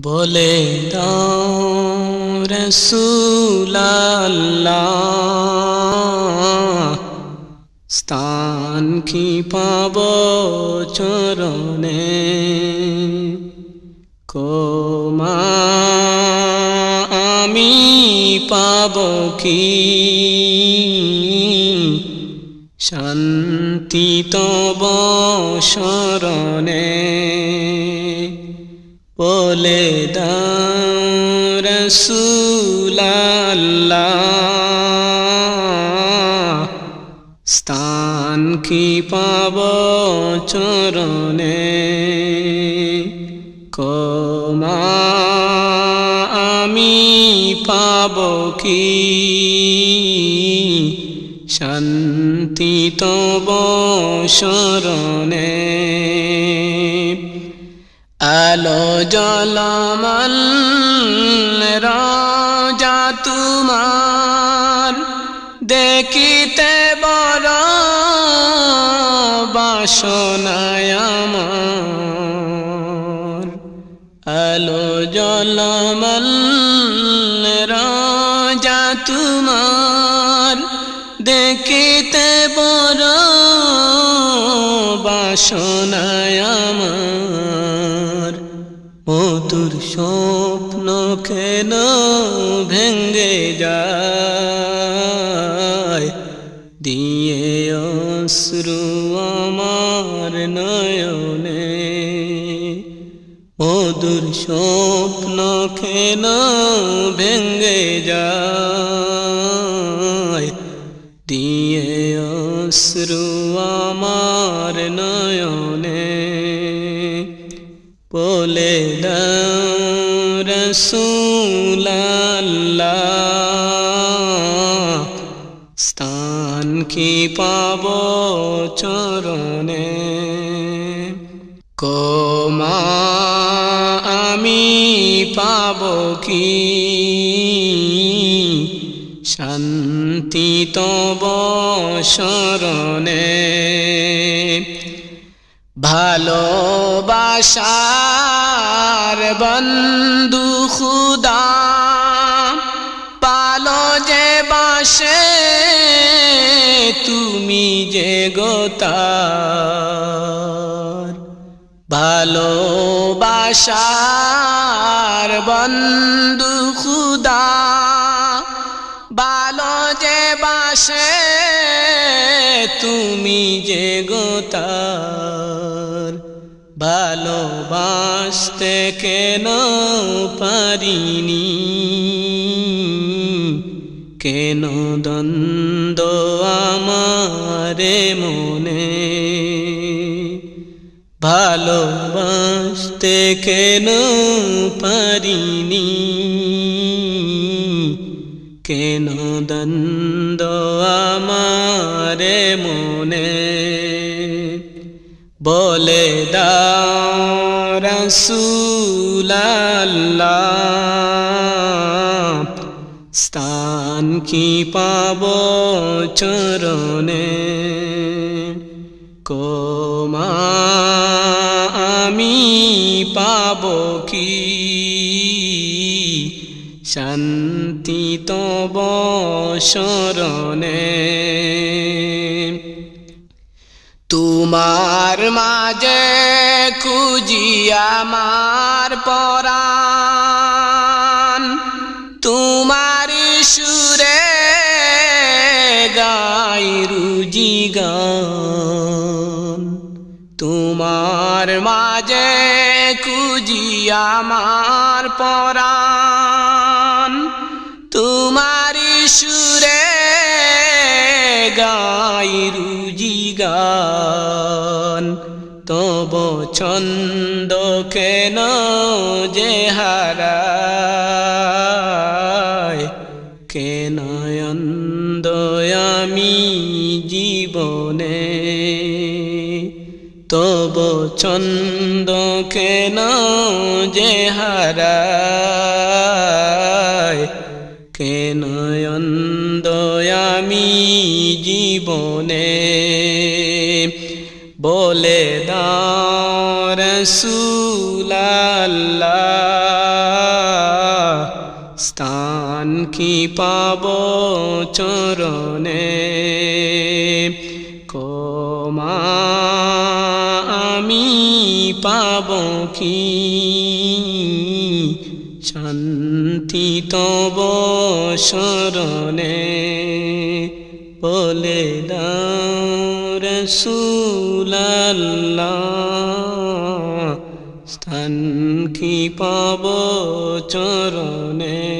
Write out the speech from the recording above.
বলে দাও স্থান কি পাব চরণে? কোমা আমি পাব কি? শান্তি তব শরণে। বলে রসুলাল্লাহ স্থান কি পাব চরণে? কমা আমি পাব কি? শান্তি তব শরণে। আলো জলমল রাজা তোমার। দেখিতে বড় বাসনায় আলো জলমল রাজা তোমার। দেখিতে বড় বাসনায় মধুর স্বপ্ন কেন ভেঙ্গে যায়? দিয়ে অশ্রু আমার নয়নে। মধুর স্বপ্ন কেন ভেঙ্গে যায়? দিয়ে অশ্রু আমার নয়নে। বলে রসুলাল্লাহ। স্থান কি পাব চরণে? কমা আমি পাব কি? শান্তি তব শরণে। ভালোবাসার বন্ধু খুদা, পালো যে বাসে, তুমি যে গোতার। ভালোবাসার বন্ধু খুদা ভালো যে বাসে তুমি যে গোতার ভালোবাসতে কেন পারিনি? কেন দ্বন্দ্ব আমারে মনে? ভালোবাসতে কেন পারিনি? কেন দ্বন্দ্ব আমারে মনে বলে স্থান কি পাব চরণে? কমা আমি পাব কি? শান্তি তব শরণে। তোমার মাঝে খুঁজি আমার পরাণ। তোমার সুরে গাই রুজি গান। তোমার মাঝে খুঁজি আমার পরাণ। তোমার সুরে গাই রুজি গান। তব ছন্দ কেন যে হারায়? কেন আমি জীবনে? তব ছন্দ কেন যে হারায়? কেন জীবনে। বলে দারসুলাল্লা স্থান কি পাব চরণে? কমা আমি পাব কি? শান্তি তব শরণে। বলে রসুল্লাহ স্থান কি পাব চরণে?